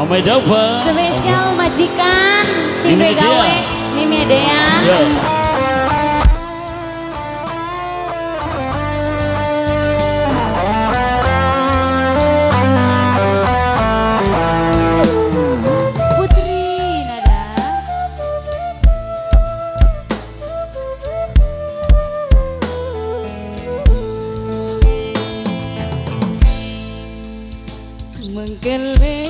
Omai Dava. Spesial majikan Sindre Gawe, Mimi Dea. Yeah. menggeleng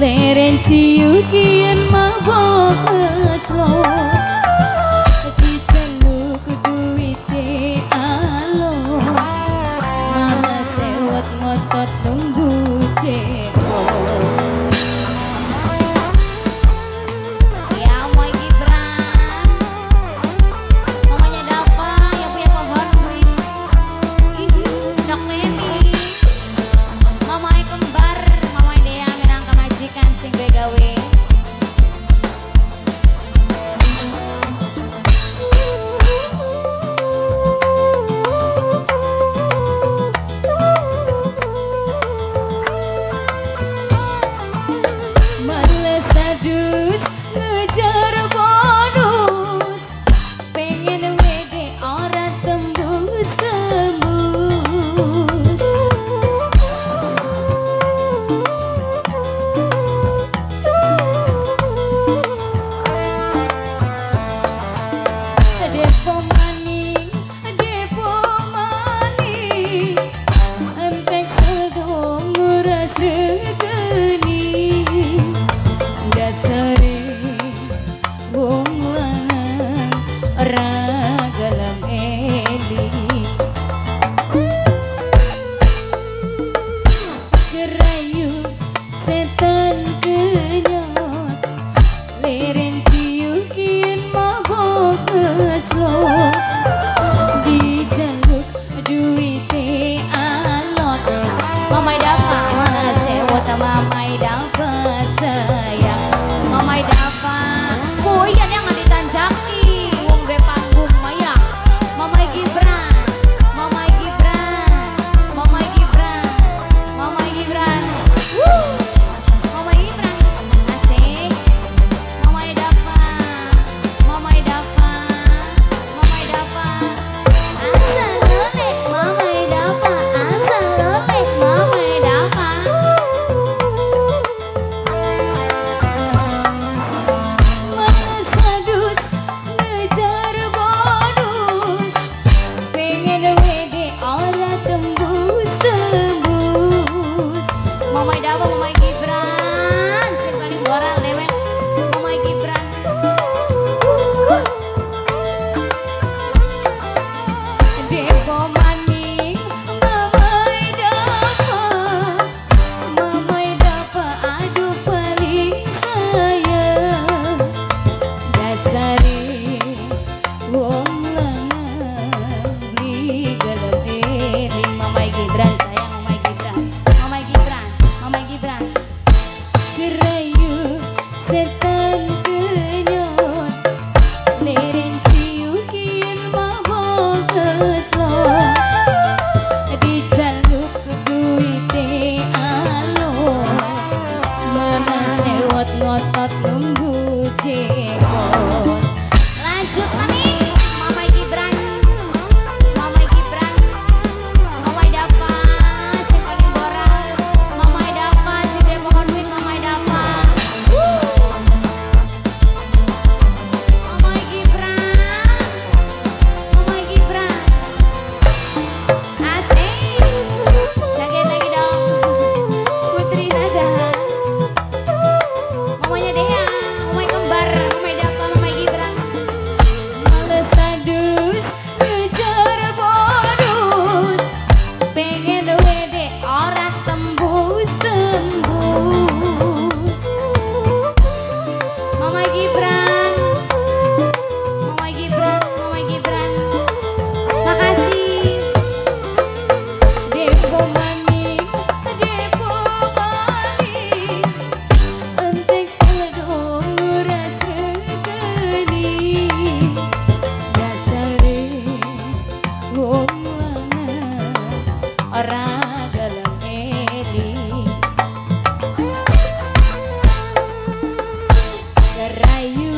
leren my mabok Oslo dijaruk duwite alot. Mamai dapat mamai dapat sayang. Mamai dapat kuyan oh yang Rayu